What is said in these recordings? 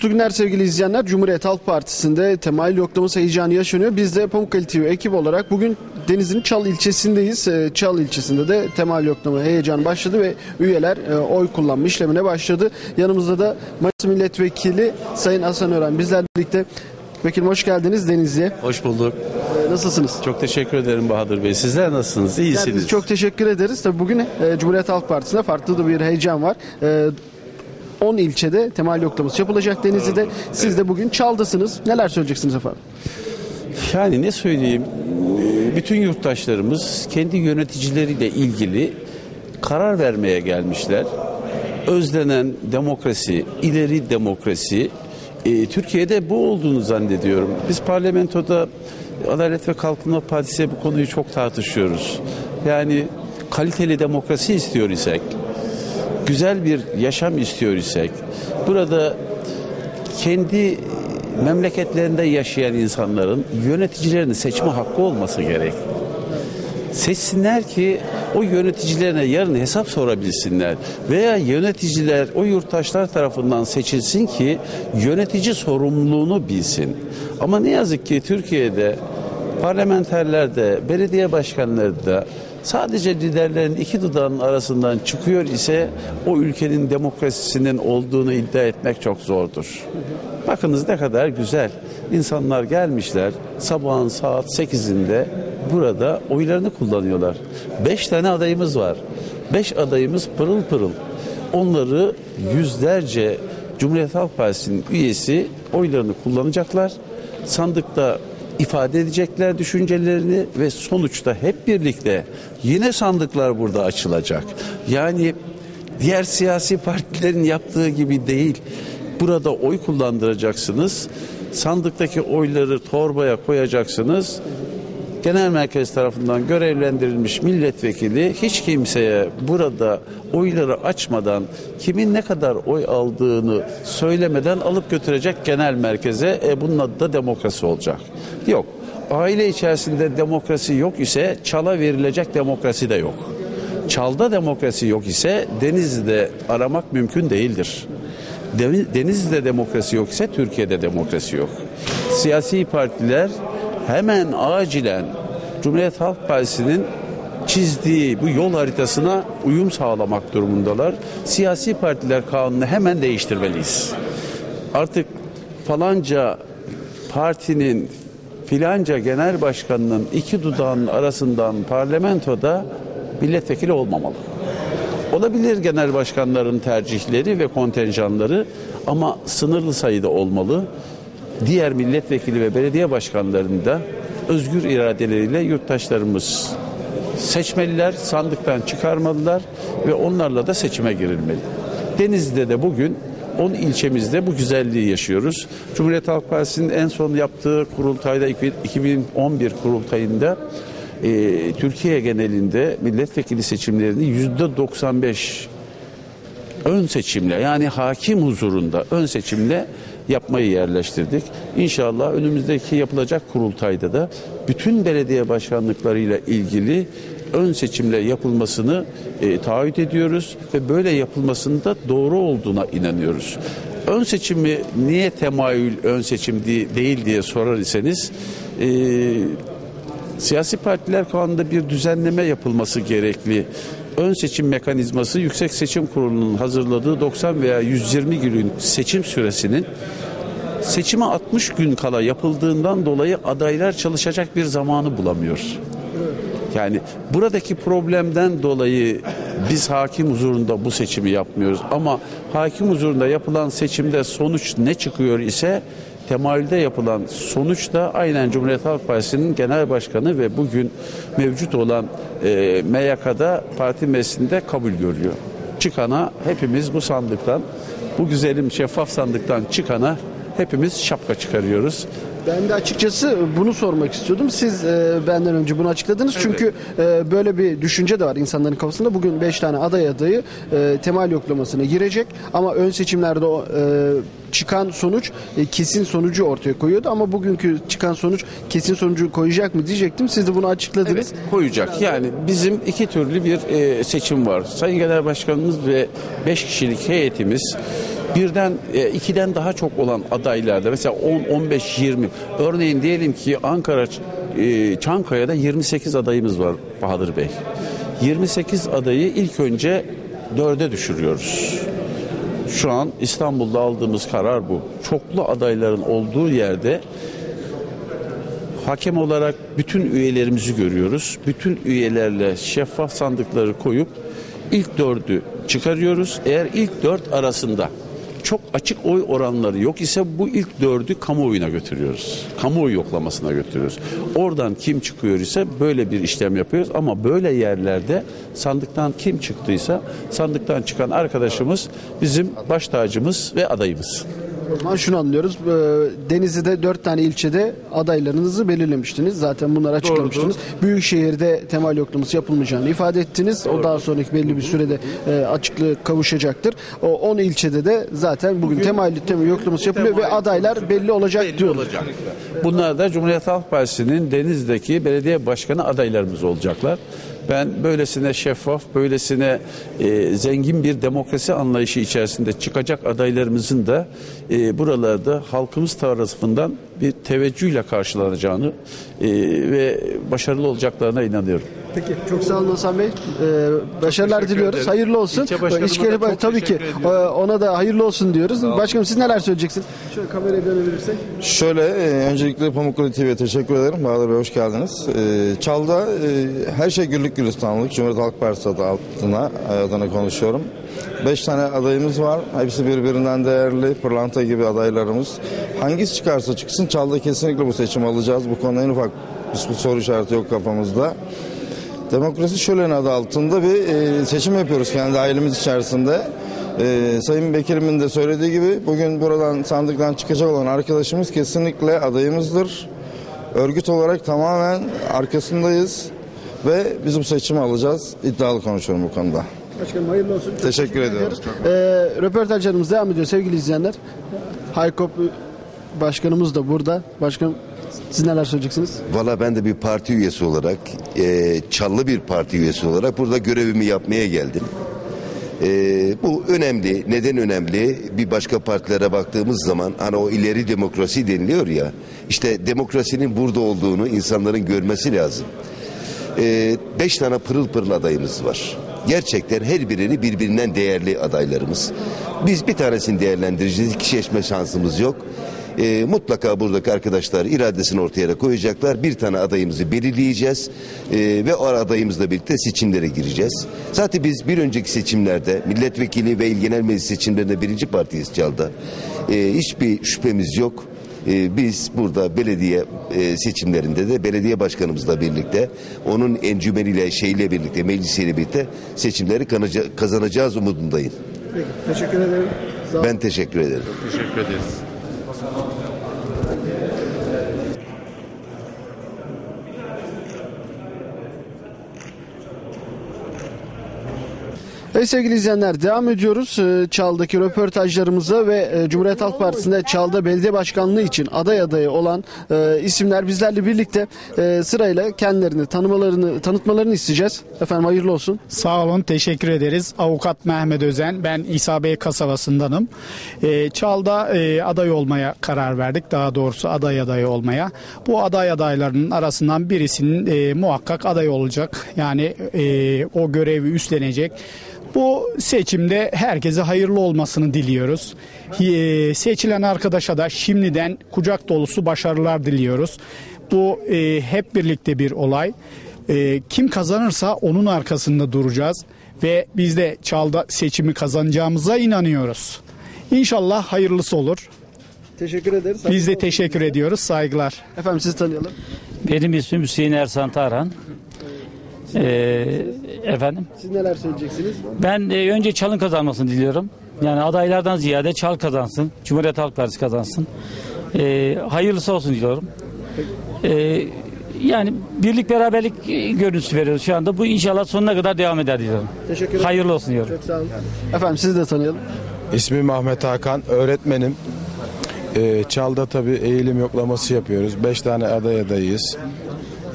Mutlu günler sevgili izleyenler. Cumhuriyet Halk Partisi'nde temayül yoklaması heyecanı yaşanıyor. Biz de Pamukkale TV ekip olarak bugün Denizli'nin Çal ilçesindeyiz. Ee, Çal ilçesinde de temayül yoklama heyecanı başladı ve üyeler e, oy kullanma işlemine başladı. Yanımızda da Mayıs Milletvekili Sayın Hasan Ören bizlerle birlikte. Vekilim hoş geldiniz Denizli'ye. Hoş bulduk. Ee, Nasılsınız? Çok teşekkür ederim Bahadır Bey. Sizler nasılsınız? Yani İyisiniz. biz çok teşekkür ederiz. Tabii bugün e, Cumhuriyet Halk Partisi'nde farklı da bir heyecan var. E, 10 ilçede temayül yoklaması yapılacak Denizli'de. Siz de bugün Çal'dasınız. Neler söyleyeceksiniz efendim? Yani ne söyleyeyim? Ee, Bütün yurttaşlarımız kendi yöneticileriyle ilgili karar vermeye gelmişler. Özlenen demokrasi, ileri demokrasi, e, Türkiye'de bu olduğunu zannediyorum. Biz parlamentoda Adalet ve Kalkınma Partisi'ye bu konuyu çok tartışıyoruz. Yani kaliteli demokrasi istiyor isek, güzel bir yaşam istiyor isek, burada kendi memleketlerinde yaşayan insanların yöneticilerini seçme hakkı olması gerek. Seçsinler ki o yöneticilerine yarın hesap sorabilsinler veya yöneticiler o yurttaşlar tarafından seçilsin ki yönetici sorumluluğunu bilsin. Ama ne yazık ki Türkiye'de parlamenterlerde, belediye başkanları da sadece liderlerin iki dudağının arasından çıkıyor ise o ülkenin demokrasisinin olduğunu iddia etmek çok zordur. Bakınız ne kadar güzel. İnsanlar gelmişler sabahın saat 8'inde burada oylarını kullanıyorlar. Beş tane adayımız var. Beş adayımız pırıl pırıl. Onları yüzlerce Cumhuriyet Halk Partisi'nin üyesi oylarını kullanacaklar. Sandıkta ifade edecekler düşüncelerini ve sonuçta hep birlikte yine sandıklar burada açılacak. Yani diğer siyasi partilerin yaptığı gibi değil. Burada oy kullandıracaksınız. Sandıktaki oyları torbaya koyacaksınız. Genel merkez tarafından görevlendirilmiş milletvekili hiç kimseye burada oyları açmadan kimin ne kadar oy aldığını söylemeden alıp götürecek genel merkeze e, bunun adı da demokrasi olacak. Yok. Aile içerisinde demokrasi yok ise çala verilecek demokrasi de yok. Çalda demokrasi yok ise Denizli'de aramak mümkün değildir. Deniz- Denizli'de demokrasi yok ise Türkiye'de demokrasi yok. Siyasi partiler hemen acilen Cumhuriyet Halk Partisi'nin çizdiği bu yol haritasına uyum sağlamak durumundalar. Siyasi partiler kanunu hemen değiştirmeliyiz. Artık falanca partinin filanca genel başkanının iki dudağının arasından parlamentoda milletvekili olmamalı. Olabilir genel başkanların tercihleri ve kontenjanları ama sınırlı sayıda olmalı. Diğer milletvekili ve belediye başkanlarını da özgür iradeleriyle yurttaşlarımız seçmeliler, sandıktan çıkarmalılar ve onlarla da seçime girilmeli. Denizli'de de bugün 10 ilçemizde bu güzelliği yaşıyoruz. Cumhuriyet Halk Partisi'nin en son yaptığı kurultayda 2011 kurultayında e, Türkiye genelinde milletvekili seçimlerini yüzde 95 ön seçimle yani hakim huzurunda ön seçimle yapmayı yerleştirdik. İnşallah önümüzdeki yapılacak kurultayda da bütün belediye başkanlıklarıyla ilgili ön seçimle yapılmasını e, taahhüt ediyoruz ve böyle yapılmasının da doğru olduğuna inanıyoruz. Ön seçimi niye temayül ön seçim değil diye sorar iseniz e, Siyasi partiler kanununda bir düzenleme yapılması gerekli. Ön seçim mekanizması Yüksek Seçim Kurulu'nun hazırladığı 90 veya 120 günün seçim süresinin seçime 60 gün kala yapıldığından dolayı adaylar çalışacak bir zamanı bulamıyor. Yani buradaki problemden dolayı biz hakim huzurunda bu seçimi yapmıyoruz. Ama hakim huzurunda yapılan seçimde sonuç ne çıkıyor ise temayülde yapılan sonuç da aynen Cumhuriyet Halk Partisi'nin genel başkanı ve bugün mevcut olan e, MYK'da parti meclisinde kabul görüyor. Çıkana hepimiz bu sandıktan, bu güzelim şeffaf sandıktan çıkana hepimiz şapka çıkarıyoruz. Ben de açıkçası bunu sormak istiyordum. Siz e, benden önce bunu açıkladınız. Çünkü e, böyle bir düşünce de var insanların kafasında. Bugün 5 tane aday adayı e, temel yoklamasına girecek. Ama ön seçimlerde o e, çıkan sonuç e, kesin sonucu ortaya koyuyordu. Ama bugünkü çıkan sonuç kesin sonucu koyacak mı diyecektim. Siz de bunu açıkladınız. koyacak. Yani bizim iki türlü bir e, seçim var. Sayın Genel Başkanımız ve beş kişilik heyetimiz birden e, ikiden daha çok olan adaylarda mesela 10 15 20 örneğin diyelim ki Ankara e, Çankaya'da 28 adayımız var Bahadır Bey. 28 adayı ilk önce dörde düşürüyoruz. Şu an İstanbul'da aldığımız karar bu. Çoklu adayların olduğu yerde hakem olarak bütün üyelerimizi görüyoruz. Bütün üyelerle şeffaf sandıkları koyup ilk dördü çıkarıyoruz. Eğer ilk dört arasında çok açık oy oranları yok ise bu ilk dördü kamuoyuna götürüyoruz. Kamuoyu yoklamasına götürüyoruz. Oradan kim çıkıyor ise böyle bir işlem yapıyoruz ama böyle yerlerde sandıktan kim çıktıysa sandıktan çıkan arkadaşımız bizim baş tacımız ve adayımız. O zaman şunu anlıyoruz. e, Denizli'de dört tane ilçede adaylarınızı belirlemiştiniz. Zaten bunları açıklamıştınız. Büyükşehir'de temel yoklaması yapılmayacağını ifade ettiniz. O daha sonraki belli bir sürede e, açıklığı kavuşacaktır. O 10 ilçede de zaten bugün, temel, temel yoklaması yapılıyor ve adaylar belli olacak diyoruz. Bunlar da Cumhuriyet Halk Partisi'nin Deniz'deki belediye başkanı adaylarımız olacaklar. Ben böylesine şeffaf, böylesine e, zengin bir demokrasi anlayışı içerisinde çıkacak adaylarımızın da e, buralarda halkımız tarafından bir teveccühle karşılanacağını ve başarılı olacaklarına inanıyorum. Peki çok sağ olun Hasan Bey. Ee, başarılar diliyoruz. ederim. Hayırlı olsun. Da çok tabii ki ediyorum. e, ona da hayırlı olsun diyoruz. Başkanım siz neler söyleyeceksiniz? Şöyle kameraya dönebilirsek. Şöyle e, öncelikle Pamukkale TV'ye teşekkür ederim. Bahadır Bey hoş geldiniz. E, Çal'da e, her şey güllük gülistanlık. Cumhuriyet Halk Partisi adı altına, adına konuşuyorum. Beş tane adayımız var. Hepsi birbirinden değerli. Pırlanta gibi adaylarımız. Hangisi çıkarsa çıksın Çal'da kesinlikle bu seçim alacağız. Bu konuda en ufak bir soru işareti yok kafamızda. Demokrasi şölen adı altında bir e, seçim yapıyoruz kendi ailemiz içerisinde. E, Sayın Bekir'imin de söylediği gibi bugün buradan sandıktan çıkacak olan arkadaşımız kesinlikle adayımızdır. Örgüt olarak tamamen arkasındayız ve biz bu seçimi alacağız. İddialı konuşuyorum bu konuda. Başkanım hayırlı olsun. Çok Teşekkür ediyorum. ediyoruz. Ee, röportajlarımız devam ediyor sevgili izleyenler. Haykop başkanımız da burada. Başkanım siz neler söyleyeceksiniz? Valla ben de bir parti üyesi olarak, e, Çallı bir parti üyesi olarak burada görevimi yapmaya geldim. E, bu önemli. Neden önemli? Bir başka partilere baktığımız zaman hani o ileri demokrasi deniliyor ya. işte demokrasinin burada olduğunu insanların görmesi lazım. E, beş tane pırıl pırıl adayımız var. Gerçekten her birini birbirinden değerli adaylarımız. Biz bir tanesini değerlendireceğiz. İki seçme şansımız yok. E, mutlaka buradaki arkadaşlar iradesini ortaya koyacaklar. Bir tane adayımızı belirleyeceğiz E, ve o adayımızla birlikte seçimlere gireceğiz. Zaten biz bir önceki seçimlerde milletvekili ve il genel meclis seçimlerinde birinci partiyiz Çal'da. E, hiçbir şüphemiz yok. E, biz burada belediye e, seçimlerinde de belediye başkanımızla birlikte onun encümeniyle şeyle birlikte meclisiyle birlikte seçimleri kazanacağız umudundayım. Peki, teşekkür ederim. Sağ olun. Ben teşekkür ederim. Teşekkür ederiz. Evet sevgili izleyenler devam ediyoruz. Ee, Çal'daki röportajlarımıza ve e, Cumhuriyet Halk Partisi'nde Çal'da belediye başkanlığı için aday adayı olan e, isimler bizlerle birlikte e, sırayla kendilerini tanımalarını tanıtmalarını isteyeceğiz. Efendim hayırlı olsun. Sağ olun, teşekkür ederiz. Avukat Mehmet Özen, ben İsa Bey kasabasındanım. Çal'da e, aday olmaya karar verdik, daha doğrusu aday adayı olmaya. Bu aday adaylarının arasından birisinin e, muhakkak aday olacak. Yani e, o görevi üstlenecek. Bu seçimde herkese hayırlı olmasını diliyoruz. E, seçilen arkadaşa da şimdiden kucak dolusu başarılar diliyoruz. Bu e, hep birlikte bir olay. E, kim kazanırsa onun arkasında duracağız ve biz de Çal'da seçimi kazanacağımıza inanıyoruz. İnşallah hayırlısı olur. Teşekkür ederiz. Biz de teşekkür ediyoruz. Saygılar. Efendim sizi tanıyalım. Benim ismim Hüseyin Ersan Tarhan. Ee, efendim Siz neler söyleyeceksiniz? ben e, önce Çal'ın kazanmasını diliyorum. Yani adaylardan ziyade Çal kazansın. Cumhuriyet Halk Partisi kazansın. Ee, hayırlısı olsun diyorum. Ee, yani birlik beraberlik e, görüntüsü veriyoruz şu anda. Bu inşallah sonuna kadar devam eder diyorum. Teşekkür ederim. Hayırlı olsun diyorum. Çok sağ olun. Efendim sizi de tanıyalım. İsmim Ahmet Hakan, öğretmenim. Ee, Çal'da tabii eğilim yoklaması yapıyoruz. Beş tane aday adayız.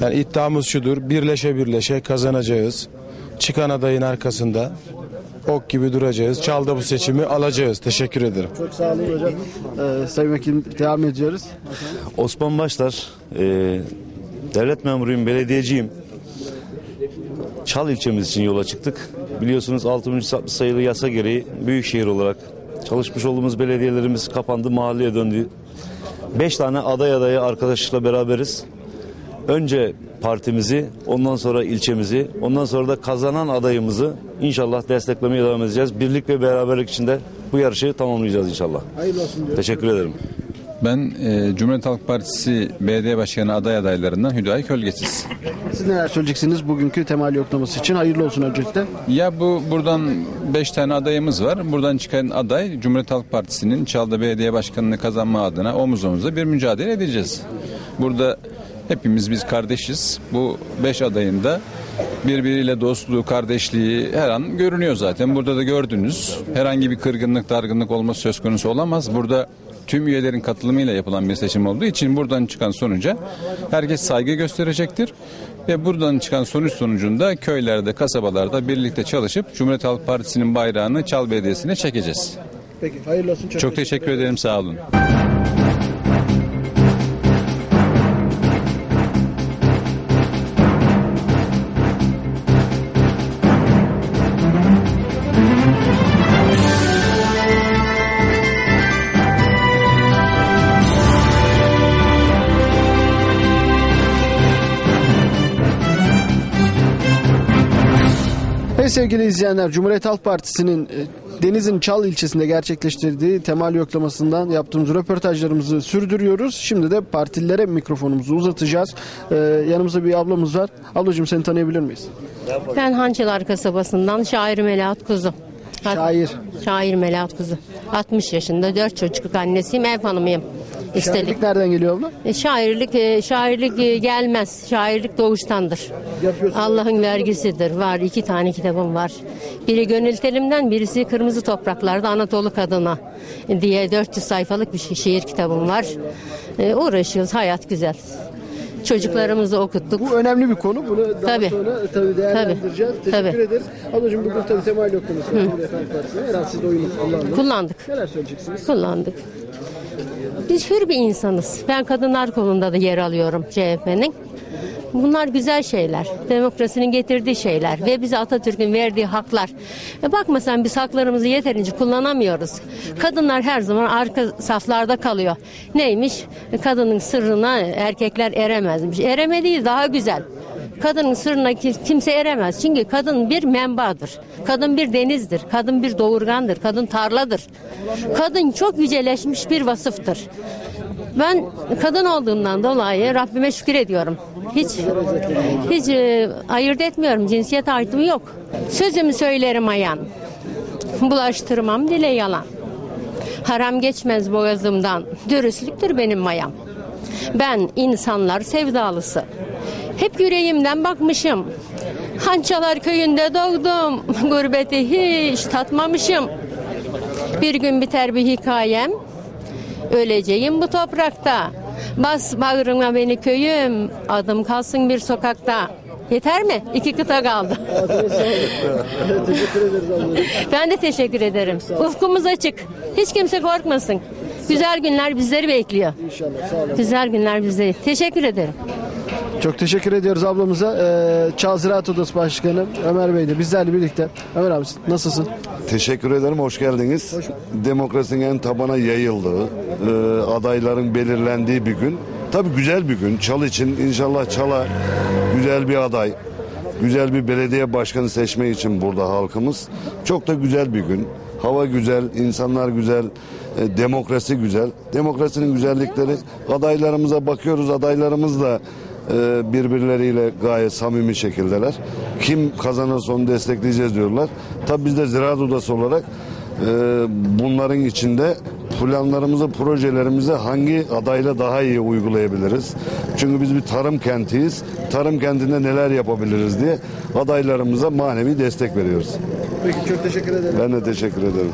Yani iddiamız şudur, birleşe birleşe kazanacağız. Çıkan adayın arkasında ok gibi duracağız. Çalda bu seçimi alacağız. Teşekkür ederim. Çok sağ olun hocam. Ee, Sayın Vekilim devam ediyoruz. Osman Başlar, e, devlet memuruyum, belediyeciyim. Çal ilçemiz için yola çıktık. Biliyorsunuz 6. sayılı yasa gereği büyükşehir olarak çalışmış olduğumuz belediyelerimiz kapandı, mahalleye döndü. 5 tane aday adayı arkadaşlarla beraberiz. Önce partimizi, ondan sonra ilçemizi, ondan sonra da kazanan adayımızı inşallah desteklemeye devam edeceğiz. Birlik ve beraberlik içinde bu yarışı tamamlayacağız inşallah. Hayırlı olsun diyorum. Teşekkür ederim. Ben e, Cumhuriyet Halk Partisi Belediye Başkanı aday adaylarından Hüdayi Kölgesiz. Siz neler söyleyeceksiniz bugünkü temayül yoklaması için? Hayırlı olsun öncelikle. Ya bu buradan 5 tane adayımız var. Buradan çıkan aday Cumhuriyet Halk Partisi'nin Çalda Belediye Başkanı'nı kazanma adına omuz omuza bir mücadele edeceğiz. Burada hepimiz biz kardeşiz. Bu 5 adayın da birbiriyle dostluğu, kardeşliği her an görünüyor zaten. Burada da gördünüz. Herhangi bir kırgınlık, dargınlık olması söz konusu olamaz. Burada tüm üyelerin katılımıyla yapılan bir seçim olduğu için buradan çıkan sonuca herkes saygı gösterecektir. Ve buradan çıkan sonuç sonucunda köylerde, kasabalarda birlikte çalışıp Cumhuriyet Halk Partisi'nin bayrağını Çal Belediyesi'ne çekeceğiz. Peki hayırlı olsun. Çok, Çok teşekkür ederim, sağ olun. Evet sevgili izleyenler Cumhuriyet Halk Partisi'nin e, Deniz'in Çal ilçesinde gerçekleştirdiği temal yoklamasından yaptığımız röportajlarımızı sürdürüyoruz. Şimdi de partililere mikrofonumuzu uzatacağız. Ee, yanımızda bir ablamız var. Ablacığım seni tanıyabilir miyiz? Ben Hancılar kasabasından Şair Melahat Kuzu. Şair. Şair Melahat Kuzu. 60 yaşında, 4 çocuk annesiyim, ev hanımıyım. Üstelik. Şairlik nereden geliyor abla? E, Şairlik, e, şairlik e, gelmez. Şairlik doğuştandır. Allah'ın vergisidir. Var iki tane kitabım var. Biri Gönül Telim'den, birisi Kırmızı Topraklarda Anadolu Kadına diye 400 sayfalık bir şi- şiir kitabım var. E, uğraşıyoruz. Hayat güzel. Çocuklarımızı okuttuk. Bu önemli bir konu. Bunu daha Tabii. sonra e, tabii değerlendireceğiz. Tabii. Teşekkür Tabii. ederiz. Ablacığım bugün tabii var Cumhuriyet Halk Partisi'ne. Herhalde siz de oyunuz kullandınız. Kullandık. Neler söyleyeceksiniz? kullandık. Biz hür bir insanız. Ben kadınlar kolunda da yer alıyorum CHP'nin. Bunlar güzel şeyler. Demokrasinin getirdiği şeyler ve bize Atatürk'ün verdiği haklar. E bakma sen biz haklarımızı yeterince kullanamıyoruz. Kadınlar her zaman arka saflarda kalıyor. Neymiş? Kadının sırrına erkekler eremezmiş. Eremediği daha güzel. Kadının sırrına ki- kimse eremez. Çünkü kadın bir menbadır. Kadın bir denizdir. Kadın bir doğurgandır. Kadın tarladır. Kadın çok yüceleşmiş bir vasıftır. Ben kadın olduğumdan dolayı Rabbime şükür ediyorum. Hiç hiç e, ayırt etmiyorum. Cinsiyet ayrımı yok. Sözümü söylerim ayan. Bulaştırmam dile yalan. Haram geçmez boğazımdan. Dürüstlüktür benim mayam. Ben insanlar sevdalısı. Hep yüreğimden bakmışım. Hançalar köyünde doğdum. Gurbeti hiç tatmamışım. Bir gün biter bir hikayem. Öleceğim bu toprakta. Bas bağrına beni köyüm. Adım kalsın bir sokakta. Yeter mi? İki kıta kaldı. Teşekkür ederiz ablacığım. Ben de teşekkür ederim. Ufkumuz açık. Hiç kimse korkmasın. Güzel günler bizleri bekliyor. İnşallah sağ olun. Güzel günler bizleri. Teşekkür ederim. Çok teşekkür ediyoruz ablamıza. Ee, Çal Ziraat Odası Başkanı Ömer Bey de bizlerle birlikte. Ömer abi nasılsın? Teşekkür ederim, hoş geldiniz. Demokrasinin en tabana yayıldığı, e, adayların belirlendiği bir gün. Tabii güzel bir gün. Çal için inşallah Çal'a güzel bir aday, güzel bir belediye başkanı seçmek için burada halkımız. Çok da güzel bir gün. Hava güzel, insanlar güzel, e, demokrasi güzel. Demokrasinin güzellikleri adaylarımıza bakıyoruz. Adaylarımız da e, birbirleriyle gayet samimi şekildeler. Kim kazanırsa onu destekleyeceğiz diyorlar. Tabii biz de Ziraat Odası olarak e, bunların içinde planlarımızı, projelerimizi hangi adayla daha iyi uygulayabiliriz? Çünkü biz bir tarım kentiyiz. Tarım kentinde neler yapabiliriz diye adaylarımıza manevi destek veriyoruz. Peki çok teşekkür ederim. Ben de teşekkür ederim.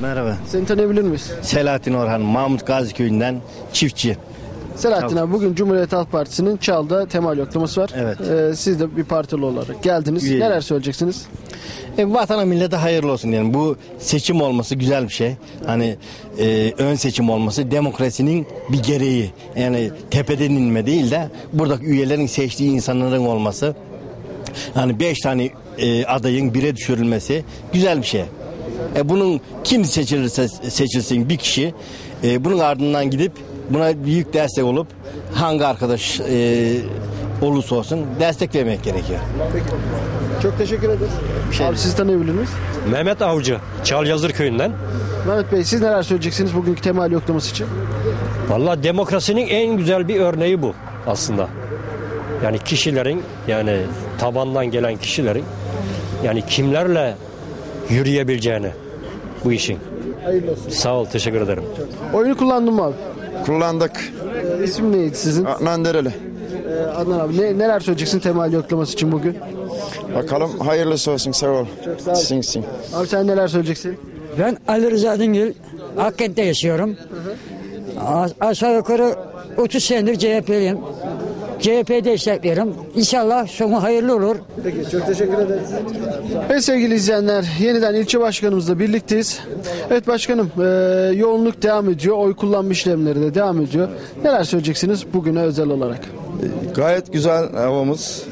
Merhaba. Seni tanıyabilir miyiz? Selahattin Orhan, Mahmut Gazi Köyü'nden çiftçi. Selahattin abi bugün Cumhuriyet Halk Partisi'nin Çal'da temal yoklaması var. Evet. Ee, siz de bir partili olarak geldiniz. Üyeyim. Neler söyleyeceksiniz? E, vatana millete hayırlı olsun diyelim. Bu seçim olması güzel bir şey. Hani e, ön seçim olması demokrasinin bir gereği. Yani tepeden inme değil de buradaki üyelerin seçtiği insanların olması. Hani beş tane e, adayın bire düşürülmesi güzel bir şey. E, bunun kim seçilirse seçilsin bir kişi e, bunun ardından gidip buna büyük destek olup hangi arkadaş e, olursa olsun destek vermek gerekiyor. Çok teşekkür ederiz. Abi sizi tanıyabilir miyiz? Mehmet Avcı, Çalyazır köyünden. Mehmet Bey siz neler söyleyeceksiniz bugünkü temal yoklaması için? Vallahi demokrasinin en güzel bir örneği bu aslında. Yani kişilerin yani tabandan gelen kişilerin yani kimlerle yürüyebileceğini bu işin. Hayırlı olsun. Sağ ol, teşekkür ederim. Oyunu kullandın mı abi? Kullandık. Ee, isim neydi sizin? Adnan Dereli. Ee, Adnan abi ne, neler söyleyeceksin temal yoklaması için bugün? Bakalım hayırlısı olsun sağ ol. Çok sağ ol. Sing sing. Abi sen neler söyleyeceksin? Ben Ali Rıza Dingil, Akkent'te yaşıyorum. A- aşağı yukarı 30 senedir CHP'liyim. CHP'yi destekliyorum. İnşallah sonu hayırlı olur. Peki çok teşekkür ederiz. Evet sevgili izleyenler yeniden ilçe başkanımızla birlikteyiz. Evet başkanım e, yoğunluk devam ediyor. Oy kullanma işlemleri de devam ediyor. Neler söyleyeceksiniz bugüne özel olarak? Gayet güzel havamız.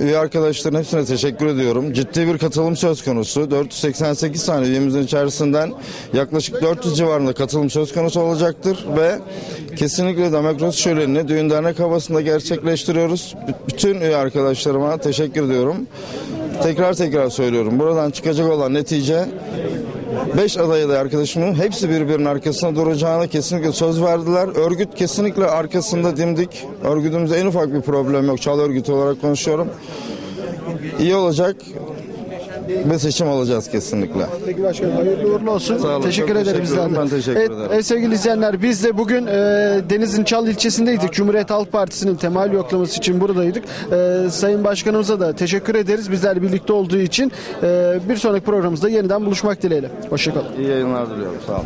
Üye arkadaşların hepsine teşekkür ediyorum. Ciddi bir katılım söz konusu. 488 tane üyemizin içerisinden yaklaşık 400 civarında katılım söz konusu olacaktır ve kesinlikle demokrasi şölenini düğün dernek havasında gerçekleştiriyoruz. Bütün üye arkadaşlarıma teşekkür ediyorum. Tekrar tekrar söylüyorum. Buradan çıkacak olan netice 5 aday aday arkadaşımın hepsi birbirinin arkasında duracağına kesinlikle söz verdiler. Örgüt kesinlikle arkasında dimdik. Örgütümüzde en ufak bir problem yok. Çal örgütü olarak konuşuyorum. İyi olacak ve seçim alacağız kesinlikle. Peki başkanım hayırlı uğurlu olsun. Sağ olun, teşekkür çok ederim teşekkür ederim. Ben teşekkür evet, ederim. Evet sevgili izleyenler biz de bugün e, Deniz'in Çal ilçesindeydik. Cumhuriyet Halk Partisi'nin temal yoklaması için buradaydık. E, Sayın Başkanımıza da teşekkür ederiz. Bizlerle birlikte olduğu için e, bir sonraki programımızda yeniden buluşmak dileğiyle. Hoşçakalın. İyi yayınlar diliyorum. Sağ olun.